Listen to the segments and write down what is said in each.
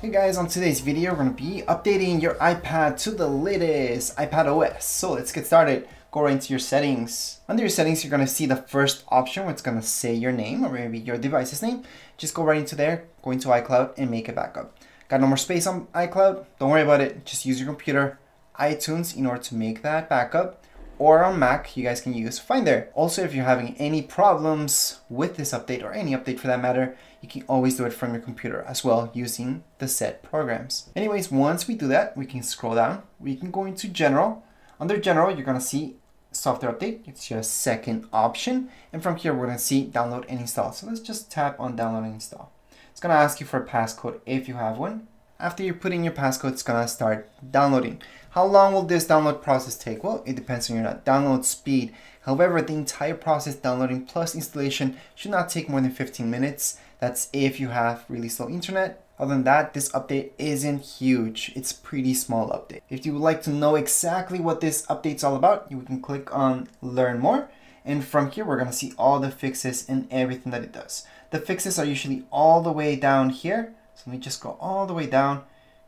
Hey guys, on today's video, we're going to be updating your iPad to the latest iPad OS. So let's get started. Go right into your settings. Under your settings, you're going to see the first option where it's going to say your name or maybe your device's name. Just go right into there, go into iCloud and make a backup. Got no more space on iCloud? Don't worry about it. Just use your computer, iTunes in order to make that backup or on Mac, you guys can use Finder. Also, if you're having any problems with this update or any update for that matter, you can always do it from your computer as well using the set programs. Anyways, once we do that, we can scroll down. We can go into General. Under General, you're gonna see Software Update. It's your second option. And from here, we're gonna see Download and Install. So let's just tap on Download and Install. It's gonna ask you for a passcode if you have one. After you put in your passcode, it's gonna start downloading. How long will this download process take? Well, it depends on your download speed. However, the entire process downloading plus installation should not take more than 15 minutes. That's if you have really slow internet. Other than that, this update isn't huge. It's pretty small update. If you would like to know exactly what this update's all about, you can click on learn more. And from here, we're gonna see all the fixes and everything that it does. The fixes are usually all the way down here. So let me just go all the way down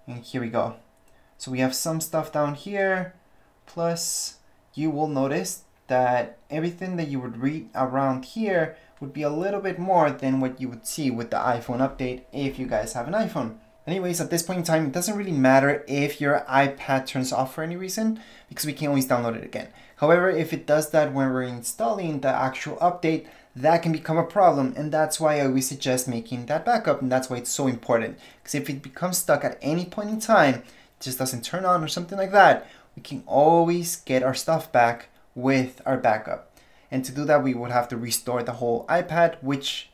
and here we go. So we have some stuff down here, plus you will notice that everything that you would read around here would be a little bit more than what you would see with the iPhone update if you guys have an iPhone. Anyways, at this point in time, it doesn't really matter if your iPad turns off for any reason because we can always download it again. However, if it does that when we're installing the actual update, that can become a problem and that's why I always suggest making that backup and that's why it's so important because if it becomes stuck at any point in time just doesn't turn on or something like that, we can always get our stuff back with our backup. And to do that, we would have to restore the whole iPad, which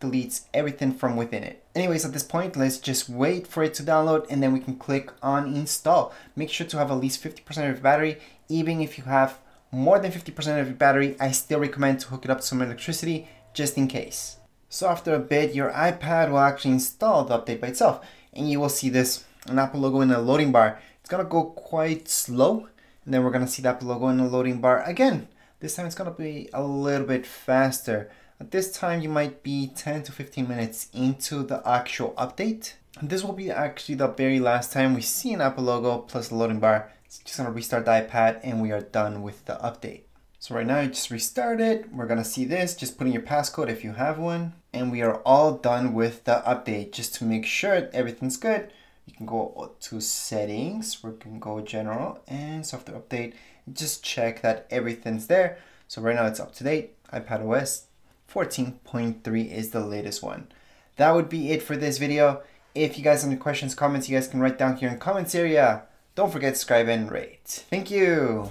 deletes everything from within it. Anyways, at this point, let's just wait for it to download and then we can click on install. Make sure to have at least 50% of your battery. Even if you have more than 50% of your battery, I still recommend to hook it up to some electricity just in case. So after a bit, your iPad will actually install the update by itself and you will see this an Apple logo in the loading bar. It's gonna go quite slow, and then we're gonna see the Apple logo in the loading bar again. This time it's gonna be a little bit faster. At this time, you might be 10 to 15 minutes into the actual update. And this will be actually the very last time we see an Apple logo plus the loading bar. It's just gonna restart the iPad and we are done with the update. So right now, you just restart it. We're gonna see this, just put in your passcode if you have one. And we are all done with the update just to make sure everything's good you can go to settings we can go general and software update. Just check that everything's there. So right now it's up to date. ipad os 14.3 is the latest one. That would be it for this video. If you guys have any questions comments you guys can write down here in comments area. Don't forget subscribe and rate. Thank you